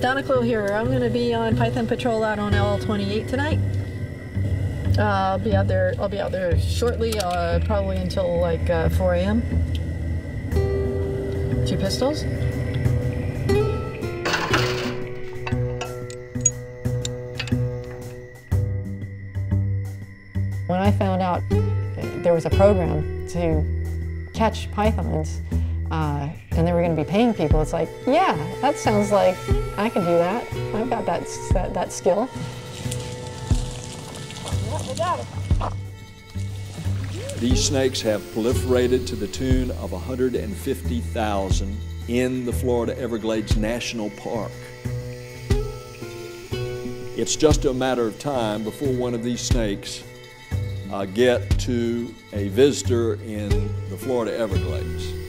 guys, Donna here. I'm going to be on Python Patrol out on LL28 tonight. Uh, I'll be out there. I'll be out there shortly, uh, probably until like uh, 4 a.m. Two pistols. When I found out there was a program to catch pythons, uh, and they were going to be paying people, it's like, yeah, that sounds like I can do that. I've got that, that, that skill. These snakes have proliferated to the tune of 150,000 in the Florida Everglades National Park. It's just a matter of time before one of these snakes uh, get to a visitor in the Florida Everglades.